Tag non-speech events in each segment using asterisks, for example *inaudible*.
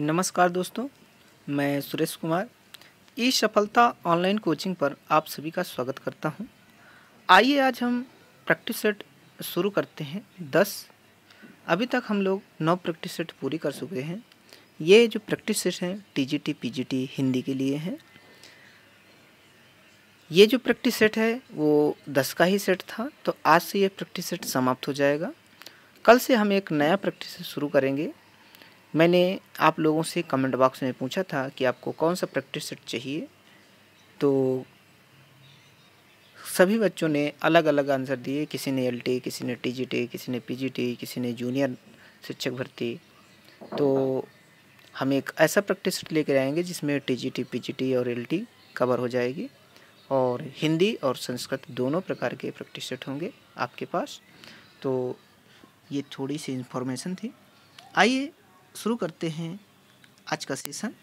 नमस्कार दोस्तों, मैं सुरेश कुमार। ई सफलता ऑनलाइन कोचिंग पर आप सभी का स्वागत करता हूँ। आइए आज हम प्रैक्टिस सेट शुरू करते हैं, दस। अभी तक हम लोग नौ प्रैक्टिस सेट पूरी कर चुके हैं। ये जो प्रैक्टिस सेट हैं, टीजीटी, पीजीटी, हिंदी के लिए हैं। ये जो प्रैक्टिस सेट है, वो दस का ही सेट था तो आज से ये प्रैक्टिस सेट समाप्त हो जाएगा। कल से हम एक नया प्रैक्टिस शुरू करेंगे। मैंने आप लोगों से कमेंट बॉक्स में पूछा था कि आपको कौन सा प्रैक्टिस सेट चाहिए? तो सभी बच्चों ने अलग अलग आंसर दिए। किसी ने एलटी किसी ने टीजीटी किसी ने पीजीटी किसी ने जूनियर शिक्षक भर्ती। तो हम एक ऐसा प्रैक्टिस सेट लेकर आएँगे जिसमें टीजीटी पीजीटी और एलटी कवर हो जाएगी और हिंदी और संस्कृत दोनों प्रकार के प्रैक्टिस सेट होंगे आपके पास। तो ये थोड़ी सी इन्फॉर्मेशन थी। आइए शुरू करते हैं आज का सेशन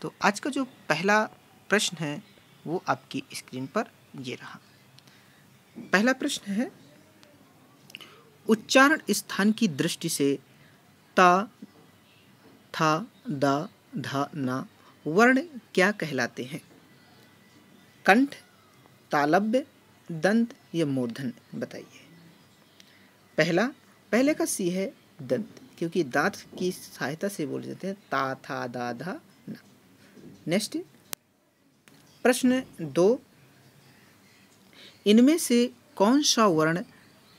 तो आज का जो पहला प्रश्न है, वो आपकी स्क्रीन पर ये रहा। पहला प्रश्न है, उच्चारण स्थान की दृष्टि से ता, था, दा, धा, ना, वर्ण क्या कहलाते हैं? कंठ तालब्य दंत या मूर्धन, बताइए। पहला, पहले का सी है दंत। क्योंकि दांत की सहायता से बोले जाते हैं, ता, था, दा, धा, ना। नेक्स्ट प्रश्न दो। इनमें से कौन सा वर्ण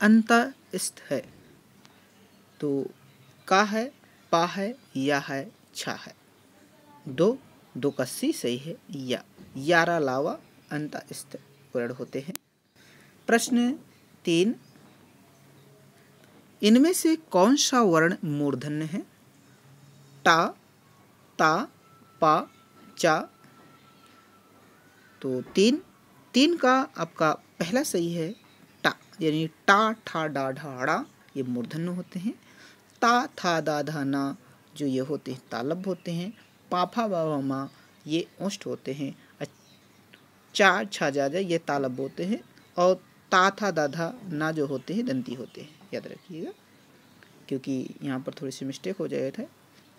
अंतस्थ है? तो का है, पा है, या है, छा है। दो दो का सी सही है, या। यारा, लावा अंतस्थ वर्ण होते हैं। प्रश्न तीन इनमें से कौन सा वर्ण मूर्धन्य है? टा, ता, पा, चा। तो तीन तीन का आपका पहला सही है टा, यानी टा, ठा, डा ढाड़ा ये मूर्धन्य होते हैं। ता, था, दा, धा, ना, जो ये होते हैं तालब होते हैं। पाफा बाबा मा, ये ओष्ट होते हैं। चा, छा, जा जा, ये तालब होते हैं। और ता, था दाधा ना, जो होते हैं, दंती होते हैं। याद रखिएगा, क्योंकि यहाँ पर थोड़ी सी मिस्टेक हो जाए थे।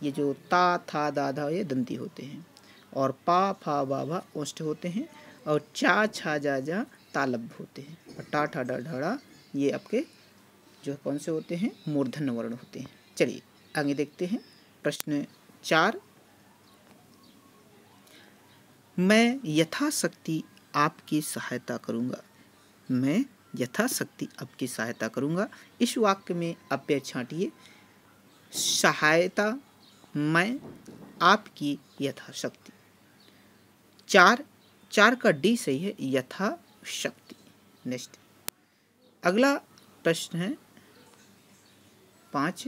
ये जो ता, था दाधा ये दंती होते हैं और पा, फा बा भा ओष्ट होते हैं और चा, छा, जा जा तालब होते हैं। और टा, ठा डा ढड़ा ये आपके जो कौन से होते हैं? मूर्धन वर्ण होते हैं। चलिए, आगे देखते हैं। प्रश्न चार। मैं यथाशक्ति आपकी सहायता करूँगा। मैं यथाशक्ति आपकी सहायता करूँगा। इस वाक्य में अव्यय छाटिए, सहायता मैं आपकी यथाशक्ति। चार चार का डी सही है, यथाशक्ति। नेक्स्ट। अगला प्रश्न है, पाँच।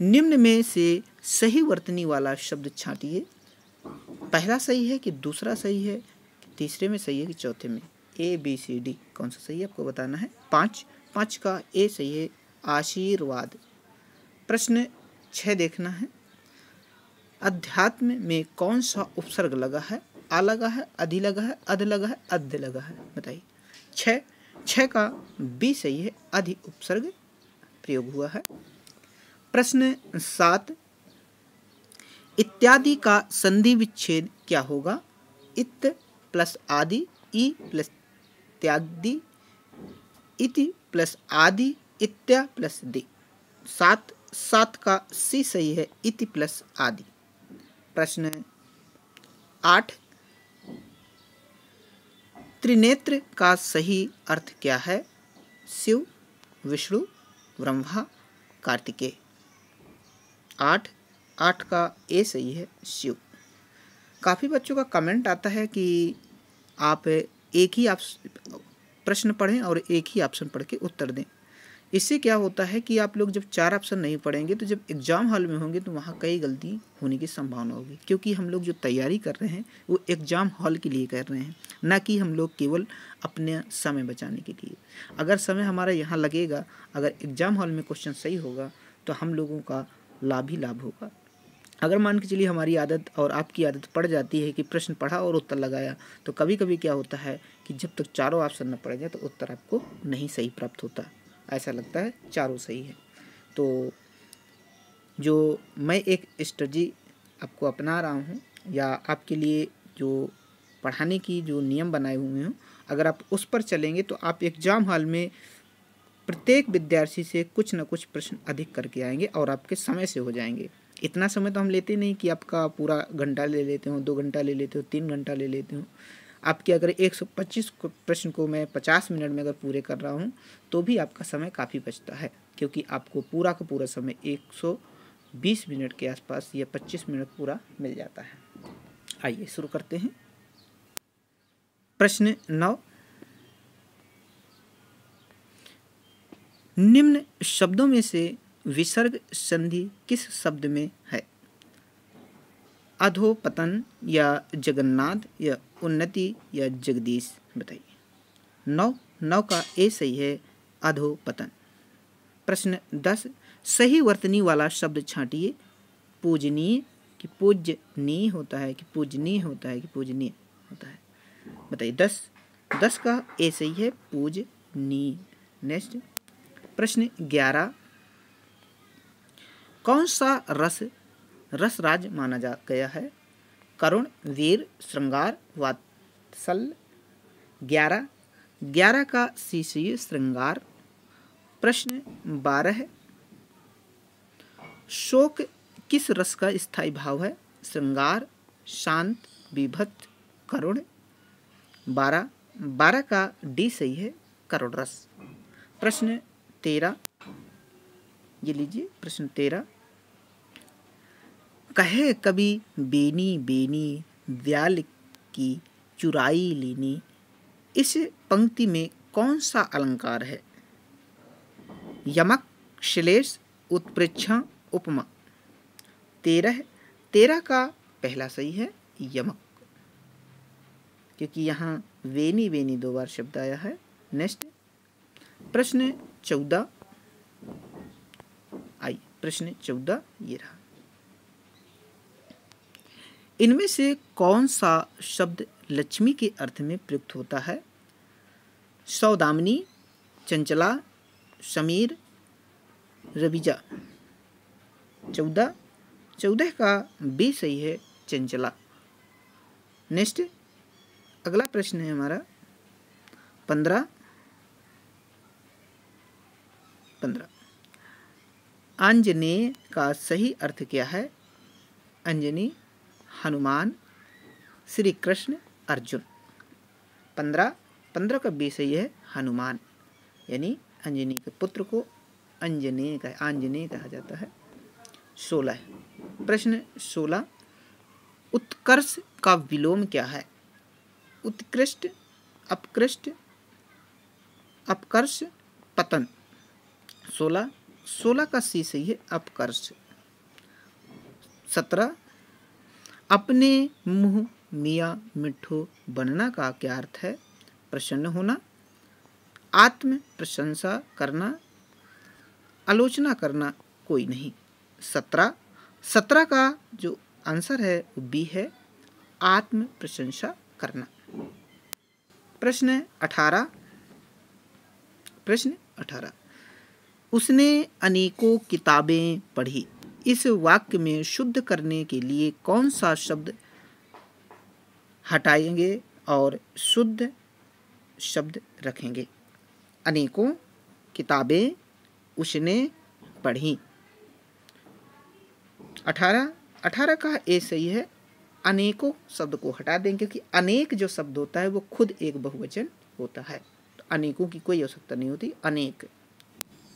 निम्न में से सही वर्तनी वाला शब्द छाटिए। पहला सही है कि दूसरा सही है, कि तीसरे में सही है कि चौथे में? ए बी सी डी कौन सा सही है आपको बताना है? पाँच। पाँच का ए सही है। आशीर्वाद। प्रश्न छः देखना है। अध्यात्म में कौन सा उपसर्ग लगा है? आ लगा है, अधि लगा है, अध लगा है अध्य लगा है। बताइए। छः छः का बी सही है। अधि उपसर्ग प्रयोग हुआ है। प्रश्न सात। इत्यादि का संधि विच्छेद क्या होगा? इत प्लस आदि, ई प्लस इत्यादि इति प्लस आदि इत्या प्लस दि। सात सात का सी सही है, इति प्लस आदि। प्रश्न आठ, त्रिनेत्र का सही अर्थ क्या है? शिव, विष्णु, ब्रह्मा, कार्तिकेय। आठ आठ का ए सही है, शिव। काफ़ी बच्चों का कमेंट आता है कि आप एक ही आप प्रश्न पढ़ें और एक ही ऑप्शन पढ़ के उत्तर दें। इससे क्या होता है कि आप लोग जब चार ऑप्शन नहीं पढ़ेंगे तो जब एग्ज़ाम हॉल में होंगे तो वहाँ कई गलती होने की संभावना होगी। क्योंकि हम लोग जो तैयारी कर रहे हैं, वो एग्ज़ाम हॉल के लिए कर रहे हैं, ना कि हम लोग केवल अपने समय बचाने के लिए। अगर समय हमारा यहाँ लगेगा, अगर एग्ज़ाम हॉल में क्वेश्चन सही होगा तो हम लोगों का लाभ ही लाभ होगा। अगर मान के चलिए हमारी आदत और आपकी आदत पड़ जाती है कि प्रश्न पढ़ा और उत्तर लगाया तो कभी कभी क्या होता है कि जब तक चारों ऑप्शन न पड़ जाए तो उत्तर आपको नहीं सही प्राप्त होता। ऐसा लगता है चारों सही है। तो जो मैं एक स्ट्रेटजी आपको अपना रहा हूँ या आपके लिए जो पढ़ाने की जो नियम बनाए हुए हैं, अगर आप उस पर चलेंगे तो आप एग्ज़ाम हॉल में प्रत्येक विद्यार्थी से कुछ न कुछ प्रश्न अधिक करके आएँगे और आपके समय से हो जाएँगे। इतना समय तो हम लेते नहीं कि आपका पूरा घंटा ले लेते हो, दो घंटा ले लेते हो, तीन घंटा ले लेते हो। आपके अगर 125 प्रश्न को मैं 50 मिनट में अगर पूरे कर रहा हूँ तो भी आपका समय काफ़ी बचता है, क्योंकि आपको पूरा का पूरा समय 120 मिनट के आसपास या 25 मिनट पूरा मिल जाता है। आइए शुरू करते हैं। प्रश्न नौ। निम्न शब्दों में से विसर्ग संधि किस शब्द में है? अधोपतन या जगन्नाथ या उन्नति या जगदीश? बताइए। नौ नौ का ए सही है, अधोपतन। प्रश्न दस, सही वर्तनी वाला शब्द छांटिए। पूजनीय, कि पूजनीय होता है, कि पूजनीय होता है, कि पूजनीय होता है। बताइए, दस दस का ए सही है, पूजनीय। नेक्स्ट। प्रश्न ग्यारह कौन सा रस रस राज माना जा, गया है? करुण, वीर, श्रृंगार, वात्सल, ग्यारह। ग्यारह का शीशी श्रृंगार। प्रश्न बारह। शोक किस रस का स्थायी भाव है? श्रृंगार, शांत, विभत, करुण। बारह। बारह का डी सही है, करुण रस। प्रश्न तेरह। ये लीजिए, प्रश्न तेरह। कहे कभी बेनी बेनी, व्याल की चुराई लेनी। इस पंक्ति में कौन सा अलंकार है? यमक श्लेष उत्प्रेक्षा उपमा। तेरह तेरह का पहला सही है यमक। क्योंकि यहाँ वेनी वेनी दो बार शब्द आया है। नेक्स्ट, प्रश्न चौदह। आई प्रश्न चौदह, ये रहा। इनमें से कौन सा शब्द लक्ष्मी के अर्थ में प्रयुक्त होता है? सौदामिनी, चंचला, समीर, रविजा। चौदह। चौदह का बी सही है, चंचला। नेक्स्ट। अगला प्रश्न है हमारा। पंद्रह। पंद्रह। आंजनेय का सही अर्थ क्या है? अंजनी हनुमान, श्री कृष्ण, अर्जुन। पंद्रह पंद्रह का बीस सही है हनुमान। यानी अंजनी के पुत्र को अंजनेय का, आंजनेय कहा जाता है। सोलह प्रश्न सोलह, उत्कर्ष का विलोम क्या है? उत्कृष्ट, अपकृष्ट, अपकर्ष, पतन। सोलह सोलह का सी सही है, अपकर्ष। सत्रह अपने मुँह मियाँ मिठो बनना का क्या अर्थ है? प्रसन्न होना। आत्म प्रशंसा करना। आलोचना करना कोई नहीं। सत्रह। सत्रह का जो आंसर है, वो बी है। आत्म प्रशंसा करना। प्रश्न अठारह। प्रश्न अठारह। उसने अनेकों किताबें पढ़ी। इस वाक्य में शुद्ध करने के लिए कौन सा शब्द हटाएँगे और शुद्ध शब्द रखेंगे? अनेकों किताबें उसने पढ़ी। अठारह अठारह का ए सही है। अनेकों शब्द को हटा देंगे क्योंकि अनेक जो शब्द होता है वो खुद एक बहुवचन होता है। तो अनेकों की कोई आवश्यकता नहीं होती। अनेक।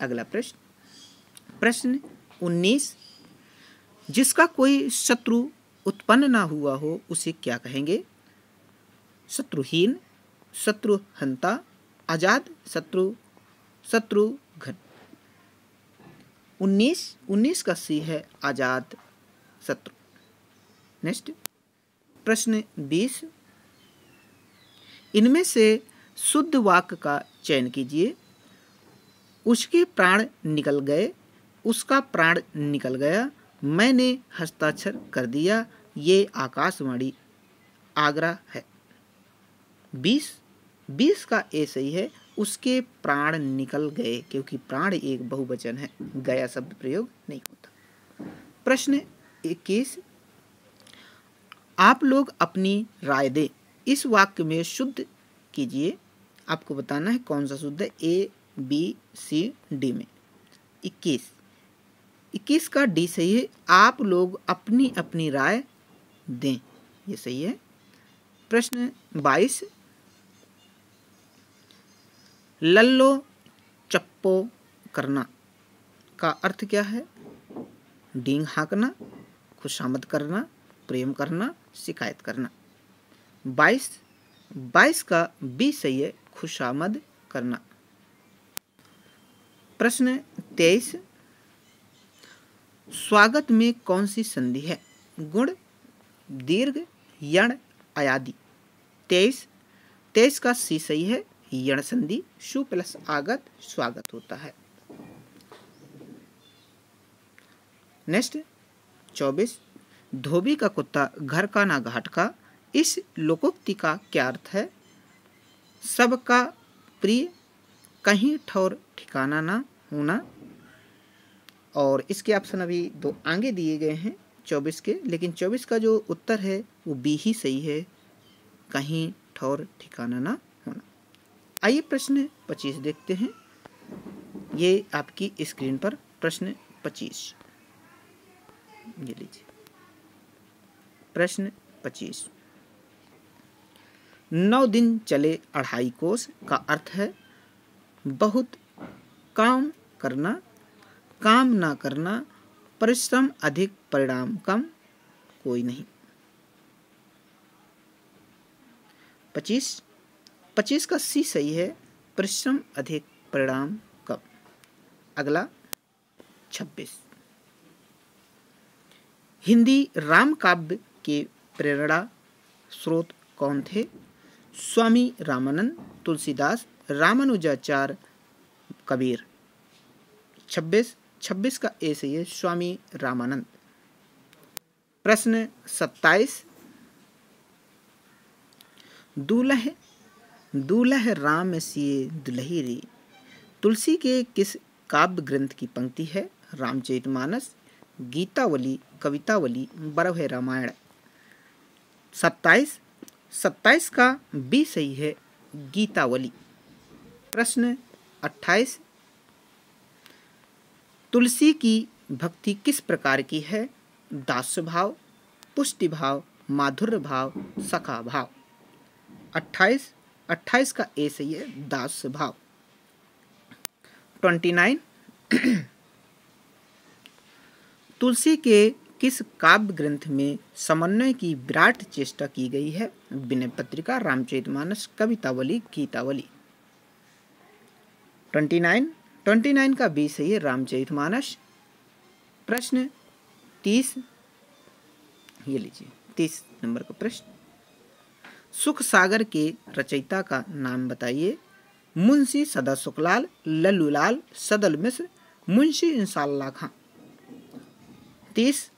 अगला प्रश्न। प्रश्न उन्नीस जिसका कोई शत्रु उत्पन्न ना हुआ हो, उसे क्या कहेंगे? शत्रुहीन, शत्रुहंता, आज़ाद, शत्रु शत्रु घन उन्नीस उन्नीस का सी है आज़ाद शत्रु। नेक्स्ट। प्रश्न बीस। इनमें से शुद्ध वाक्य का चयन कीजिए। उसके प्राण निकल गए, उसका प्राण निकल गया मैंने हस्ताक्षर कर दिया। ये आकाशवाणी, आगरा है। बीस बीस का ए सही है। उसके प्राण निकल गए, क्योंकि प्राण एक बहुवचन है। गया शब्द प्रयोग नहीं होता। प्रश्न इक्कीस, आप लोग अपनी राय दें। इस वाक्य में शुद्ध कीजिए। आपको बताना है कौन सा शुद्ध है? ए, बी, सी, डी में। इक्कीस इक्कीस का डी सही है। आप लोग अपनी अपनी राय दें। ये सही है। प्रश्न बाईस। लल्लो चप्पो करना का अर्थ क्या है? डींग हाँकना, खुशामद करना, प्रेम करना, शिकायत करना। बाईस। बाईस का बी सही है, खुशामद करना। प्रश्न तेईस। स्वागत में कौन सी संधि है? गुण, दीर्घ, यण अयादि तेईस। तेईस का सी सही है, यण संधि, शु प्लस आगत, स्वागत होता है। नेक्स्ट, चौबीस। धोबी का कुत्ता घर का ना घाट का, इस लोकोक्ति का क्या अर्थ है? सबका प्रिय, कहीं ठौर ठिकाना ना होना और इसके ऑप्शन अभी दो आगे दिए गए हैं, चौबीस के। लेकिन चौबीस का जो उत्तर है, वो बी ही सही है। कहीं ठौर ठिकाना ना होना। आइए प्रश्न पच्चीस देखते हैं। ये आपकी स्क्रीन पर प्रश्न पच्चीस। ये लीजिए। प्रश्न पच्चीस। नौ दिन चले अढ़ाई कोस का अर्थ है, बहुत काम करना काम ना करना, परिश्रम अधिक परिणाम कम, कोई नहीं। पच्चीस पच्चीस का सी सही है, परिश्रम अधिक परिणाम कम। अगला, छब्बीस। हिंदी राम काव्य के प्रेरणा स्रोत कौन थे? स्वामी रामानंद तुलसीदास रामानुजाचार्य कबीर। छब्बीस छब्बीस का ए सही है स्वामी रामानंद। प्रश्न सत्ताईस। दूल्ह दूल्ह राम सिए दुल्ही री। तुलसी के किस काव्य ग्रंथ की पंक्ति है? रामचरितमानस गीतावली, कवितावली बरव है रामायण। सत्ताईस। सत्ताईस का बी सही है गीतावली। प्रश्न अट्ठाईस। तुलसी की भक्ति किस प्रकार की है? दास भाव पुष्टि भाव माधुर्य भाव सखा भाव अट्ठाईस अट्ठाईस का ए सही है दास्य भाव ट्वेंटी नाइन। *clears throat* तुलसी के किस काव्य ग्रंथ में समन्वय की विराट चेष्टा की गई है? Vinay Patrika, Ramcharitmanas, Kavitavali, Geetavali. Twenty nine. Twenty nine का बी सही है रामचरितमानस प्रश्न तीस। ये लीजिए, तीस नंबर का प्रश्न। सुख सागर के रचयिता का नाम बताइए। मुंशी सदा सुखलाल, लल्लूलाल, सदल मिश्र, मुंशी इंशाल्लाह खां। तीस।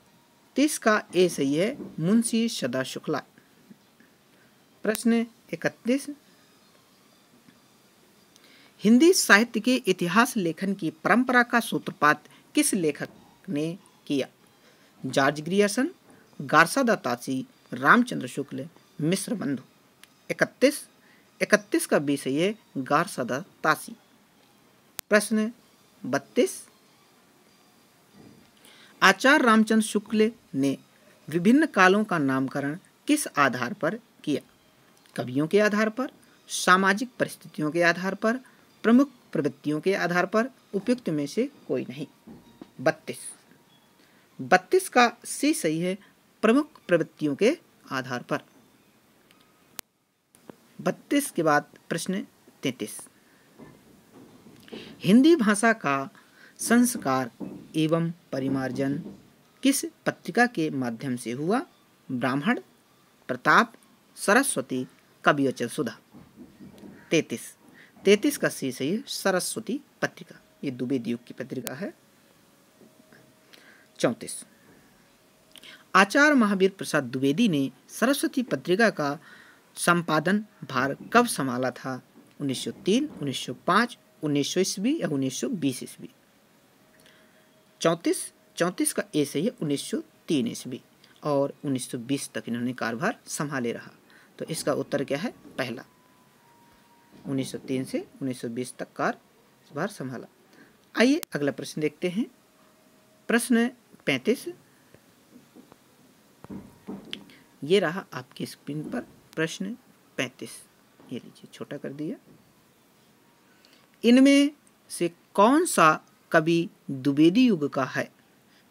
तीस का ए सही है मुंशी सदा शुक्ला प्रश्न इकतीस। हिंदी साहित्य के इतिहास लेखन की परंपरा का सूत्रपात किस लेखक ने किया? George Grierson, Garcin de Tassy Ramchandra Shukla Mishra Bandhu. इकतीस इकतीस का सही है गारसा दत्तासी प्रश्न बत्तीस। आचार्य रामचंद्र शुक्ल ने विभिन्न कालों का नामकरण किस आधार पर किया? कवियों के आधार पर, सामाजिक परिस्थितियों के आधार पर प्रमुख प्रवृत्तियों के आधार पर उपयुक्त में से कोई नहीं। बत्तीस। बत्तीस का सी सही है प्रमुख प्रवृत्तियों के आधार पर। बत्तीस के बाद प्रश्न तैतीस। हिंदी भाषा का संस्कार एवं परिमार्जन किस पत्रिका के माध्यम से हुआ? ब्राह्मण, प्रताप, सरस्वती कवियचर सुधा तैतीस। तैतीस का सी सही सरस्वती पत्रिका। ये द्विवेद युग की पत्रिका है। चौंतीस। आचार्य महावीर प्रसाद द्विवेदी ने सरस्वती पत्रिका का संपादन भार कब संभाला था? 1903, 1905, 1900 ईस्वी या 1920 ईस्वी? चौंतीस। चौंतीस का ए सही है उन्नीस सौ तीन ईस्वी और 1920 तक इन्होंने कार्यभार संभाले रहा। तो इसका उत्तर क्या है? पहला। 1903 से 1920 तक कार्यभार संभाला। आइए अगला प्रश्न देखते हैं। प्रश्न 35 ये रहा आपकी स्क्रीन पर प्रश्न 35 ये लीजिए, छोटा कर दिया। इनमें से कौन सा कवि द्विवेदी युग का है?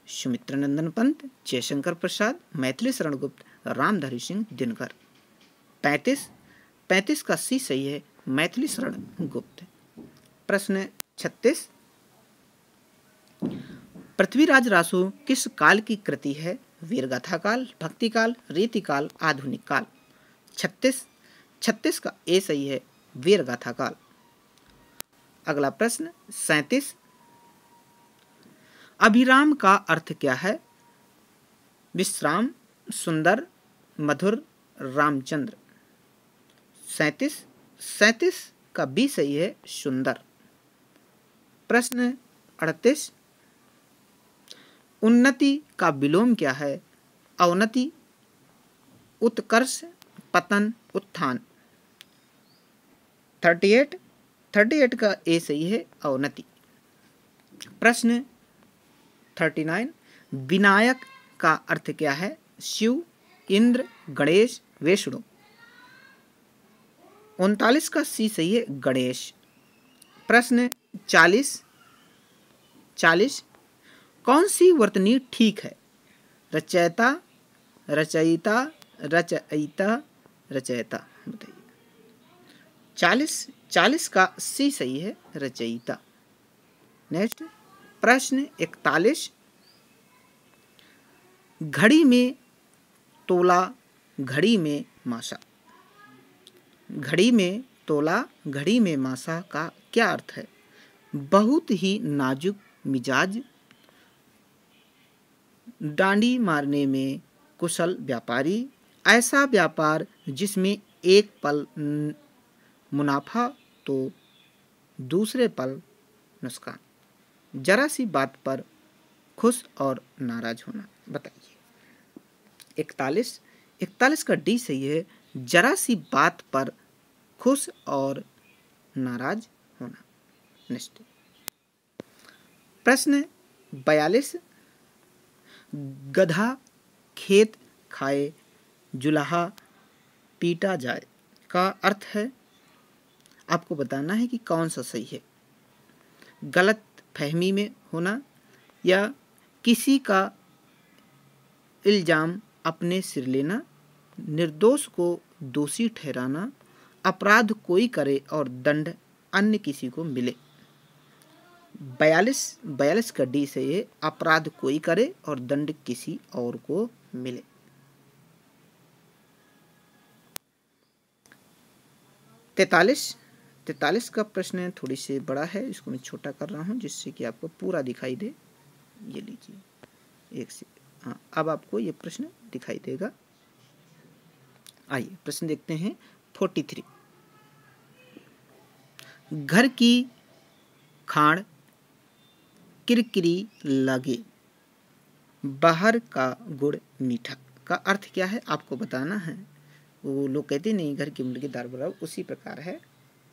सुमित्र नंदन पंत, जयशंकर प्रसाद मैथिली शरण गुप्त रामधरी सिंह, दिनकर। पैंतीस। पैंतीस का सी सही है मैथिली शरण गुप्त। प्रश्न छत्तीस। पृथ्वीराज रासो किस काल की कृति है? वीरगाथा काल, भक्ति काल, रीति काल, आधुनिक काल। छत्तीस। छत्तीस का ए सही है, वीरगाथा काल। अगला प्रश्न सैतीस। अभिराम का अर्थ क्या है? विश्राम, सुंदर, मधुर, रामचंद्र। सैतीस। सैतीस का बी सही है, सुंदर। प्रश्न अड़तीस। उन्नति का विलोम क्या है? अवनति, उत्कर्ष, पतन, उत्थान। थर्टी एट थर्टी एट का ए सही है, अवनति। प्रश्न थर्टी नाइन विनायक का अर्थ क्या है? शिव, इंद्र, गणेश, विष्णु। उनतालीस का सी सही है गणेश। प्रश्न चालीस चालीस, कौन सी वर्तनी ठीक है? रचयिता रचयिता रचयिता रचयिता, बताइए। चालीस चालीस का सी सही है रचयिता। नेक्स्ट, प्रश्न इकतालीस, घड़ी में तोला, घड़ी में मासा घड़ी में तोला, घड़ी में मासा का क्या अर्थ है? बहुत ही नाजुक मिजाज। डांडी मारने में कुशल व्यापारी। ऐसा व्यापार जिसमें एक पल मुनाफा तो दूसरे पल नुकसान। जरा सी बात पर खुश और नाराज़ होना। बताइए। इकतालीस इकतालीस का डी सही है जरा सी बात पर खुश और नाराज़ होना। नेक्स्ट प्रश्न बयालीस। गधा खेत खाए, जुलाहा पीटा जाए का अर्थ है? आपको बताना है कि कौन सा सही है। गलत फहमी में होना या किसी का इल्ज़ाम अपने सिर लेना, निर्दोष को दोषी ठहराना अपराध कोई करे और दंड अन्य किसी को मिले। बयालीस बयालीस का डी से ये अपराध कोई करे और दंड किसी और को मिले। तैतालीस तैतालीस का प्रश्न थोड़ी से बड़ा है, इसको मैं छोटा कर रहा हूँ, जिससे कि आपको पूरा दिखाई दे। ये लीजिए, एक से हाँ अब आपको ये प्रश्न दिखाई देगा। आइए, प्रश्न देखते हैं, फोर्टी थ्री। घर की खाड़ किरकिरी लगे। बाहर का गुड़ मीठा। का अर्थ क्या है? आपको बताना है। वो लोग कहते नहीं, घर की मुर्गी दार बराबर। उसी प्रकार है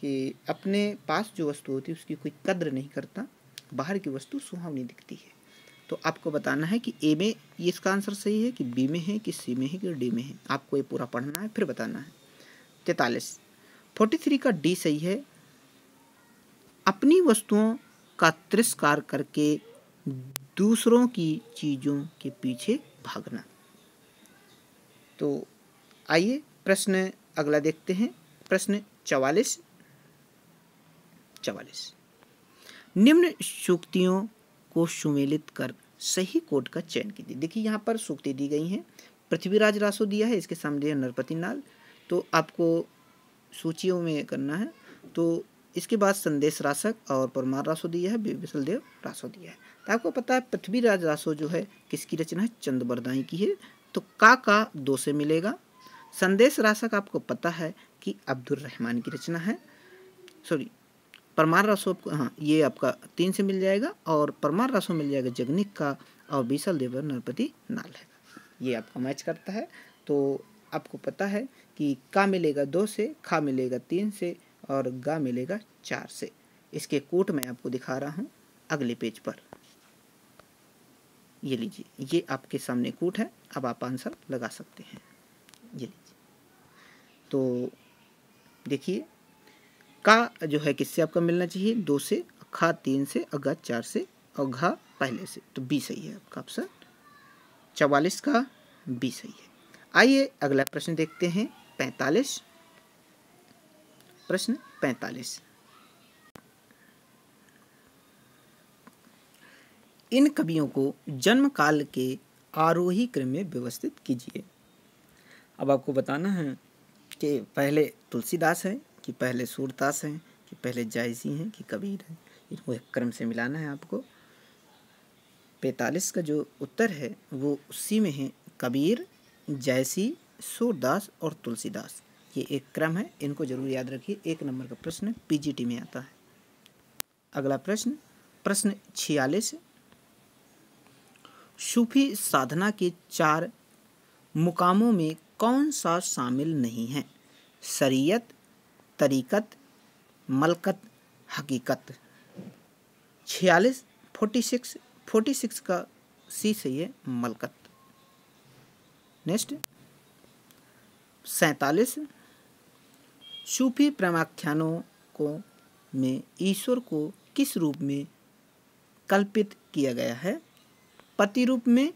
कि अपने पास जो वस्तु होती है, उसकी कोई कद्र नहीं करता। बाहर की वस्तु सुहावनी दिखती है। तो आपको बताना है कि ए में ये इसका आंसर सही है कि बी में है, कि सी में है, कि डी में है। आपको ये पूरा पढ़ना है, फिर बताना है। तैतालीस। फोर्टी थ्री का डी सही है। अपनी वस्तुओं का तिरस्कार करके दूसरों की चीज़ों के पीछे भागना। तो आइए प्रश्न अगला देखते हैं। प्रश्न चवालीस। चवालीस। निम्न सूक्तियों को सुमेलित कर सही कोड का चयन कीजिए। देखिए, यहाँ पर सूक्ति दी गई हैं। पृथ्वीराज रासो दिया है, इसके सामने नरपति नाल तो आपको सूचियों में करना है। तो इसके बाद संदेश रासक और परमार रासो दिया है विशल देव रासो दिया है। तो आपको पता है, पृथ्वीराज रासो जो है, किसकी रचना है? चंद बरदाई की है। तो का का दो से मिलेगा। संदेश रासक आपको पता है कि अब्दुल रहमान की रचना है। सॉरी, परमार रासो हाँ ये आपका तीन से मिल जाएगा और परमार रासो मिल जाएगा जगनिक का और बीसल देवर नरपति नाल है। ये आपका मैच करता है। तो आपको पता है कि का मिलेगा दो से, खा मिलेगा तीन से और गा मिलेगा चार से। इसके कोट मैं आपको दिखा रहा हूँ अगले पेज पर। ये लीजिए, ये आपके सामने कोट है, अब आप आंसर लगा सकते हैं। ये लीजिए। तो देखिए, का जो है किससे आपका मिलना चाहिए? दो से, खा तीन से अगा चार से और घा पहले से। तो बी सही है आपका ऑप्शन चवालीस का बी सही है। आइए अगला प्रश्न देखते हैं, पैंतालीस। प्रश्न पैंतालीस। इन कवियों को जन्म काल के आरोही क्रम में व्यवस्थित कीजिए। अब आपको बताना है कि पहले तुलसीदास है, कि पहले सूरदास हैं, कि पहले जायसी हैं, कि कबीर हैं। इनको एक क्रम से मिलाना है आपको। पैतालीस का जो उत्तर है, वो उसी में है, कबीर जैसी सूरदास और तुलसीदास। ये एक क्रम है, इनको ज़रूर याद रखिए। एक नंबर का प्रश्न पीजीटी में आता है। अगला प्रश्न प्रश्न छियालीस सूफी साधना के चार मुकामों में कौन सा शामिल नहीं है? शरीयत, तरीकत, मलकत, हकीकत। छियालीस, फोर्टी सिक्स फोर्टी सिक्स का सी सही है मलकत। नेक्स्ट, सैतालीस सूफी प्रमाख्यानों को में ईश्वर को किस रूप में कल्पित किया गया है? पति रूप में,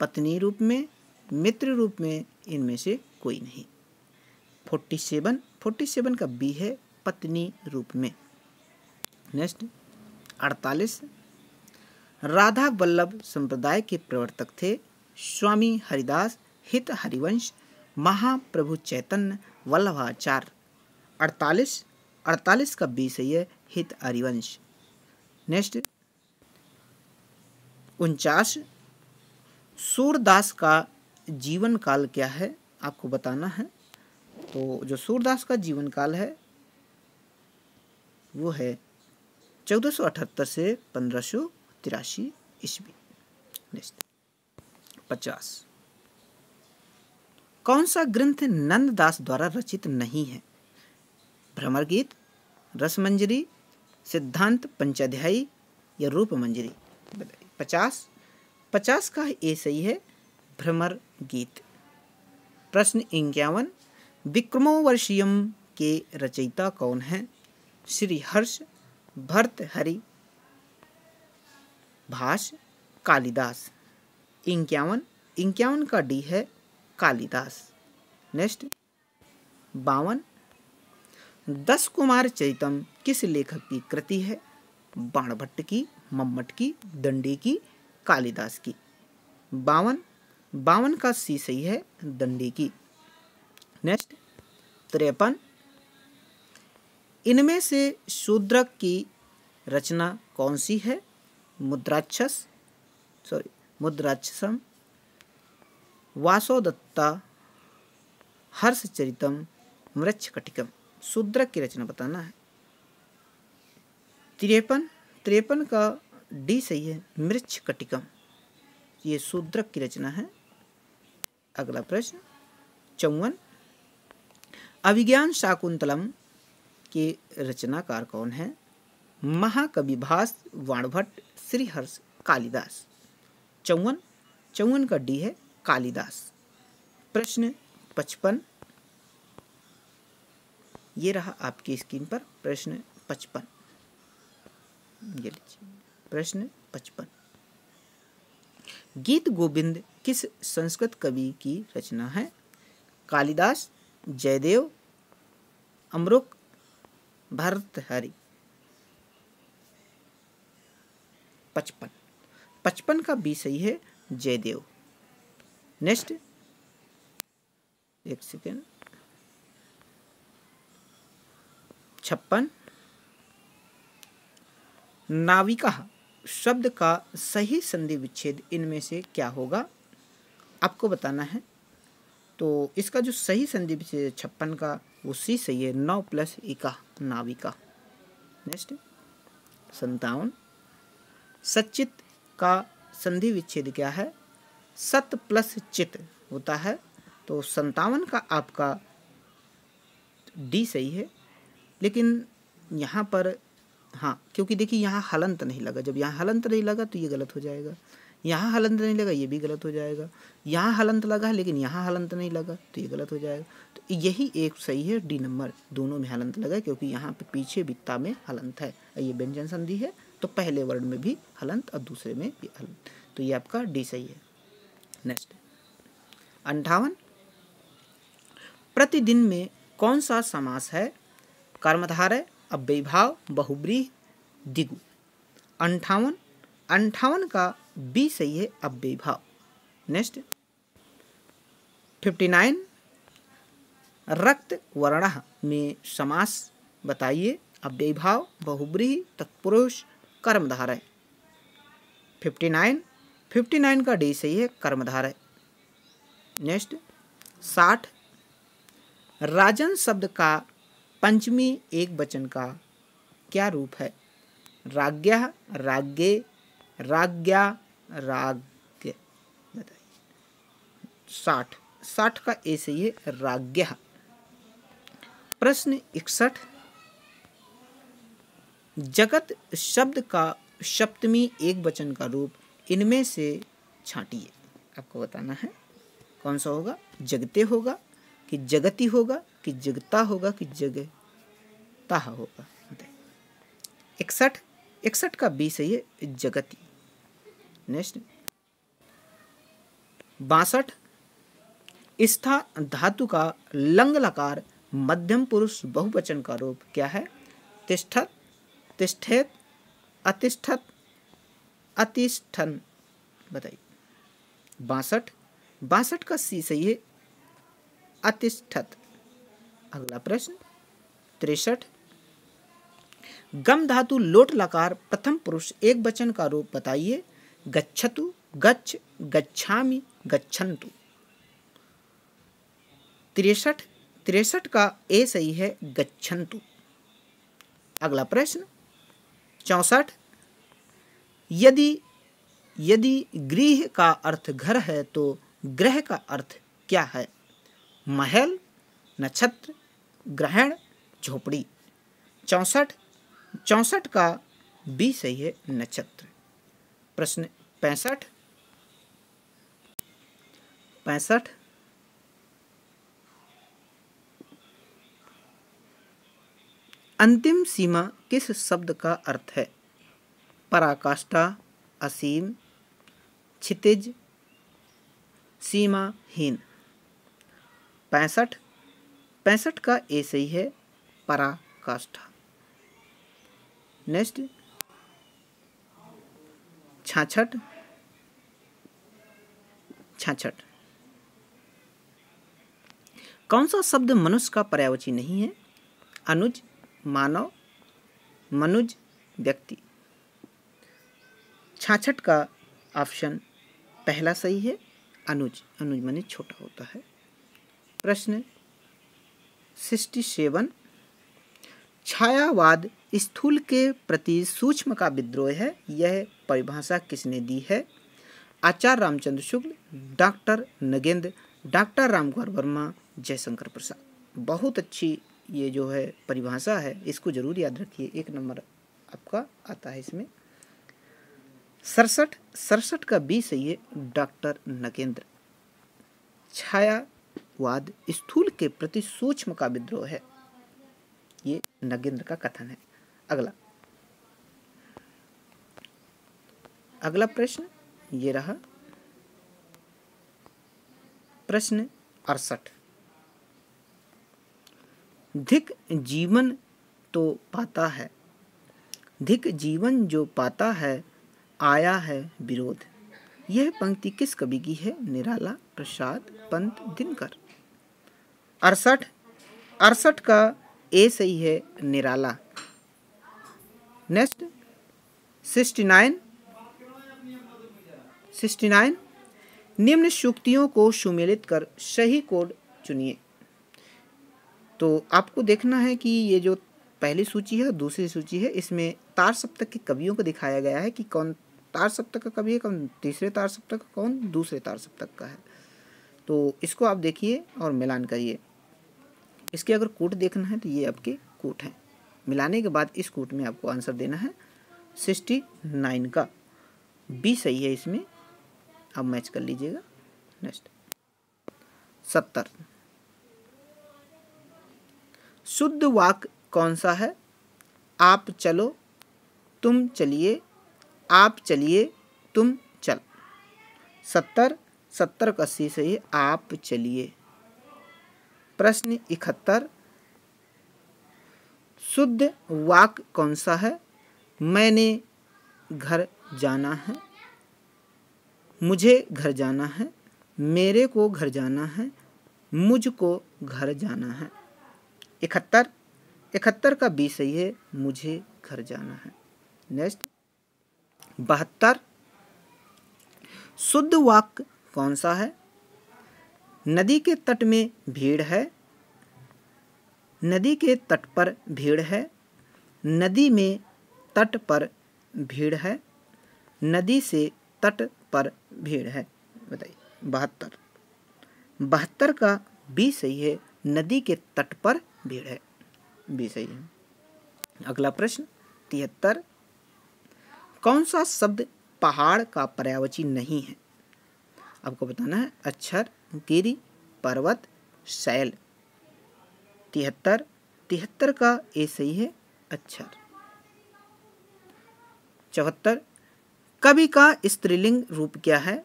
पत्नी रूप में, मित्र रूप में, इनमें से कोई नहीं। फोर्टी सेवन फोर्टी सेवन का बी है पत्नी रूप में। नेक्स्ट, अड़तालीस। राधा वल्लभ संप्रदाय के प्रवर्तक थे स्वामी हरिदास हित हरिवंश महाप्रभु चैतन्य वल्लभाचार्य। अड़तालीस अड़तालीस का बी सही है, हित हरिवंश नेक्स्ट, उनचास, सूरदास का जीवन काल क्या है, आपको बताना है। तो जो सूरदास का जीवन काल है, वो है चौदह सौ अठहत्तर से पंद्रह सौ तिरासी ईस्वी। नेक्स्ट, पचास, कौन सा ग्रंथ नंददास द्वारा रचित नहीं है? भ्रमर गीत रसमंजरी, सिद्धांत, पंचाध्यायी या रूप मंजरी पचास। पचास का ए सही है भ्रमर गीत प्रश्न इक्यावन। विक्रमोवर्षियम के रचयिता कौन है? श्री हर्ष भरत हरि भाष कालिदास। इक्यावन। इक्यावन का डी है कालिदास। नेक्स्ट। बावन। दस कुमार चैतम किस लेखक की कृति है? बाणभट्ट की, मम्मट की, दंडी की, कालिदास की। बावन बावन का सी सही है दंडी की। नेक्स्ट तिरपन। इनमें से शूद्रक की रचना कौन सी है? मुद्राक्षस सॉरी मुद्राक्षसम। वासोदत्ता, हर्षचरितम मृक्षकटिकम शूद्रक की रचना बताना है। तिरपन तिरपन का डी सही है मृक्ष कटिकम। ये शूद्रक की रचना है। अगला प्रश्न, चौवन। अभिज्ञान शाकुंतलम के रचनाकार कौन है? महाकवि भास वाणभट्ट श्रीहर्ष कालिदास। चौवन चौवन का डी है कालिदास। प्रश्न, पचपन। ये रहा आपकी स्क्रीन पर प्रश्न पचपन। ये लीजिए। प्रश्न पचपन। गीत गोविंद किस संस्कृत कवि की रचना है? कालिदास, जयदेव, अमरुक, भरतहरि। पचपन। पचपन का बी सही है, जयदेव। नेक्स्ट। एक सेकेंड। छप्पन। नाविका शब्द का सही संधि विच्छेद इनमें से क्या होगा, आपको बताना है। तो इसका जो सही संधि विच्छेद छप्पन का, वो सी सही है, नौ प्लस इका नाविका। नेक्स्ट, संतावन। सचित का संधि विच्छेद क्या है? सत प्लस चित होता है तो संतावन का आपका डी सही है। लेकिन यहाँ पर हाँ क्योंकि देखिए यहाँ हलंत नहीं लगा। जब यहाँ हलंत नहीं लगा तो ये गलत हो जाएगा। यहाँ हलंत नहीं लगा, ये भी गलत हो जाएगा। यहाँ हलंत लगा, लेकिन यहाँ हलंत नहीं लगा तो ये गलत हो जाएगा। तो यही एक सही है, डी नंबर दोनों में हलंत लगा, क्योंकि यहाँ पे पीछे वित्ता में हलंत है। ये व्यंजन संधि है तो पहले वर्ड में भी हलंत और दूसरे में भी हलंत। तो ये आपका डी सही है। नेक्स्ट अंठावन। प्रतिदिन में कौन सा समास है? कर्मधारय अव्यभाव बहुब्रीह, दिगु। अंठावन अंठावन का बी सही है अव्यभाव नेक्स्ट फिफ्टी नाइन, रक्त वर्ण में समास, बताइए अव्यभाव बहुब्रीह, तत्पुरुष, कर्मधारय। फिफ्टी नाइन फिफ्टी नाइन का डी सही है कर्मधारय। नेक्स्ट साठ, राजन शब्द का पंचमी एक वचन का क्या रूप है? राज्ञ राज्ञे राज्ञा राज्ञ बताइए। साठ। साठ का ए सही है राज्ञ प्रश्न इकसठ। जगत शब्द का सप्तमी एक वचन का रूप इनमें से छांटिए। आपको बताना है। कौन सा होगा? जगते होगा। कि जगती होगा, कि जगता होगा, कि जगता होगा। इकसठ इकसठ का बी सही है जगती। नेक्स्ट बासठ, स्था धातु का लंग लकार मध्यम पुरुष बहुवचन का रूप क्या है? तिष्ठत, तिष्ठेत, अतिष्ठत, अतिष्ठन। बताइए। बासठ बासठ का सी सही है अतिष्ठत। अगला प्रश्न, तिरसठ। गम धातु लोट लकार प्रथम पुरुष एक वचन का रूप बताइए। गच्छतु, गच्छ, गच्छामि, गच्छन्तु। तिरसठ तिरसठ का ए सही है, गच्छन्तु। अगला प्रश्न, चौसठ। यदि यदि गृह का अर्थ घर है तो ग्रह का अर्थ क्या है? महल, नक्षत्र, ग्रहण, झोपड़ी। चौसठ, चौंसठ का बी सही है नक्षत्र। प्रश्न पैंसठ। पैंसठ। अंतिम सीमा किस शब्द का अर्थ है? पराकाष्ठा, असीम, क्षितिज, सीमाहीन। पैंसठ पैंसठ का ए सही है, पराकाष्ठा। नेक्स्ट, छाछठ छाछठ। कौन सा शब्द मनुष्य का पर्यावची नहीं है? अनुज, मानव, मनुज, व्यक्ति। छाछठ का ऑप्शन पहला सही है, अनुज। अनुज माने छोटा होता है। प्रश्न सिक्सटी सेवन, छायावाद स्थूल के प्रति सूक्ष्म का विद्रोह है, यह परिभाषा किसने दी है? Acharya Ramchandra Shukla, doctor Nagendra, doctor Ramkumar Verma, Jaishankar Prasad. बहुत अच्छी ये जो है परिभाषा है, इसको ज़रूर याद रखिए, एक नंबर आपका आता है इसमें। सड़सठ सड़सठ का बी सही है डॉक्टर नगेंद्र। छायावाद स्थूल के प्रति सूक्ष्म का विद्रोह है। ये नगेंद्र का कथन है। अगला। अगला प्रश्न ये रहा। प्रश्न अड़सठ। धिक जीवन तो पाता है। धिक जीवन जो पाता है, आया है विरोध। यह पंक्ति किस कवि की है? निराला, प्रसाद, पंत, दिनकर। अड़सठ अड़सठ का ए सही है Nirala. Next sixty nine sixty nine निम्न सूक्तियों को सुमेलित कर सही कोड चुनिए। तो आपको देखना है कि ये जो पहली सूची है दूसरी सूची है, इसमें तार सप्तक के कवियों को दिखाया गया है कि कौन तार सप्तक का कवि है, कौन तीसरे तार सप्तक का, कौन दूसरे तार सप्तक का है। तो इसको आप देखिए और मिलान करिए। इसके अगर कोट देखना है तो ये आपके कोट हैं। मिलाने के बाद इस कोट में आपको आंसर देना है सिक्सटी नाइन का। बी सही है इसमें। आप मैच कर लीजिएगा। नेक्स्ट। सत्तर। शुद्ध वाक कौन सा है? आप चलो, तुम चलिए, आप चलिए, तुम चल। सत्तर। सत्तर का अस्सी सही है, आप चलिए। प्रश्न इकहत्तर, शुद्ध वाक कौन सा है? मैंने घर जाना है, मुझे घर जाना है, मेरे को घर जाना है, मुझको घर जाना है। इकहत्तर इकहत्तर का बी सही है, मुझे घर जाना है। नेक्स्ट बहत्तर, शुद्ध वाक्य कौन सा है? नदी के तट में भीड़ है। नदी के तट पर भीड़ है। नदी में तट पर भीड़ है। नदी से तट पर भीड़ है। बताइए, बहत्तर। बहत्तर का बी सही है। नदी के तट पर भीड़ है। बी सही है। अगला प्रश्न, तिहत्तर। कौन सा शब्द पहाड़ का पर्यावची नहीं है? आपको बताना है, अक्षर। गिरी, पर्वत शैल तिहत्तर तिहत्तर का ए सही है, अक्षर। चौहत्तर, कवि का स्त्रीलिंग रूप क्या है?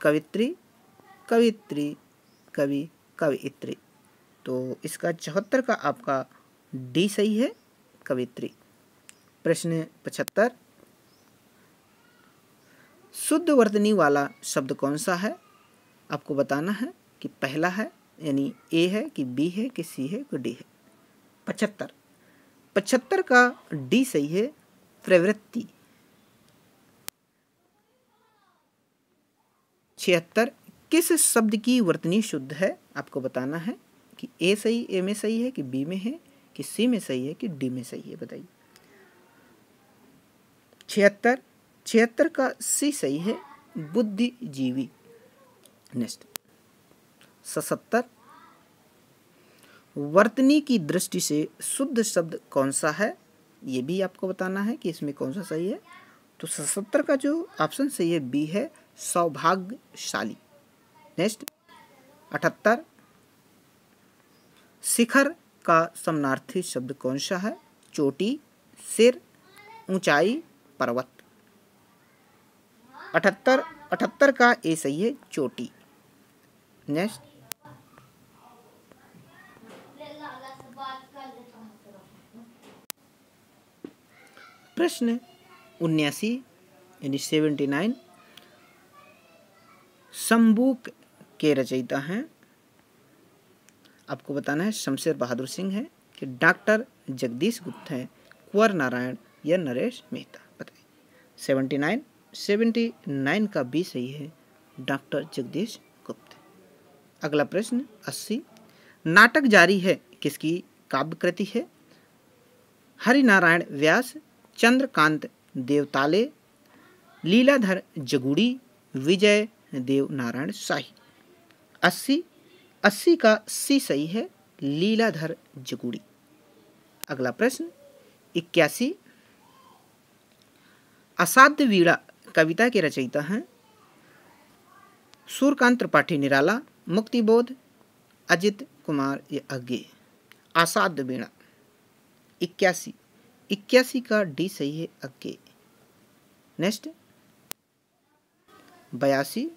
कवित्री कवित्री, कवि, कवित्री। तो इसका चौहत्तर का आपका डी सही है, कवित्री। प्रश्न पचहत्तर, शुद्ध वर्तनी वाला शब्द कौन सा है? आपको बताना है कि पहला है, यानी ए है कि बी है कि सी है कि डी है। पचहत्तर। पचहत्तर का डी सही है, प्रवृत्ति। छिहत्तर। किस शब्द की वर्तनी शुद्ध है, आपको बताना है कि ए सही ए में सही है कि बी में है, कि सी में सही है कि डी में सही है, बताइए। छिहत्तर। छिहत्तर का सी सही है, बुद्धिजीवी। नेक्स्ट। सतहत्तर वर्तनी की दृष्टि से शुद्ध शब्द कौन सा है? ये भी आपको बताना है कि इसमें कौन सा सही है। तो सतहत्तर का जो ऑप्शन सही है बी है सौभाग्यशाली। नेक्स्ट। अठहत्तर। शिखर का समनार्थी शब्द कौन सा है? चोटी, सिर, ऊंचाई, पर्वत। अठहत्तर अठहत्तर का ए सही है, चोटी। नेक्स्ट प्रश्न उन्यासी, यानी सेवेंटी नाइन शंबुक के रचयिता हैं। आपको बताना है, शमशेर बहादुर सिंह है कि डॉक्टर जगदीश गुप्त हैं, कुंवर नारायण या नरेश मेहता। बताइए। सेवेंटी नाइन सेवेंटी नाइन का बी सही है, डॉक्टर जगदीश अगला प्रश्न, अस्सी। नाटक जारी है, किसकी काव्य कृति है? हरिनारायण व्यास, चंद्रकांत देवताले, लीलाधर जगुड़ी, विजय देव नारायण शाही अस्सी अस्सी का सी सही है, लीलाधर जगुड़ी। अगला प्रश्न, इक्यासी। असाध्य वीणा कविता के रचयिता हैं सूर्यकांत त्रिपाठी निराला मुक्तिबोध, अजित कुमार ये अज्ञे आसाध्य वीणा, इक्यासी। इक्यासी का डी सही है अज्ञे नेक्स्ट। बयासी।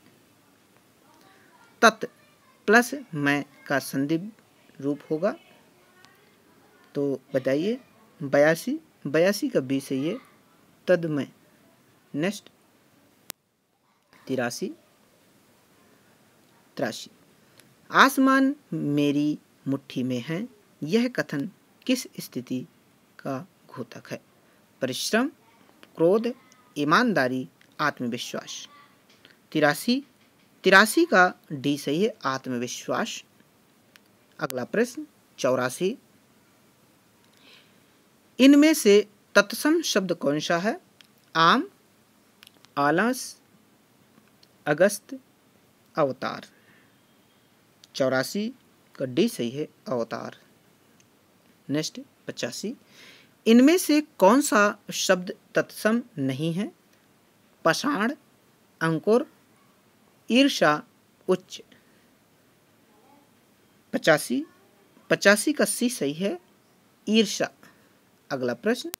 तत् प्लस मैं का संदिग्ध रूप होगा। तो बताइए, बयासी। बयासी का बी सही है तदमय नेक्स्ट। तिरासी। तिरासी। आसमान मेरी मुट्ठी में है, यह कथन किस स्थिति का घोतक है? परिश्रम, क्रोध, ईमानदारी, आत्मविश्वास। तिरासी तिरासी का डी सही है, आत्मविश्वास। अगला प्रश्न, चौरासी। इनमें से तत्सम शब्द कौन सा है? आम, आलस, अगस्त, अवतार। चौरासी का डी सही है, अवतार। नेक्स्ट, पचासी। इनमें से कौन सा शब्द तत्सम नहीं है? पषाण अंकुर ईर्षा उच्च। पचासी। पचासी का सी सही है ईर्षा अगला प्रश्न।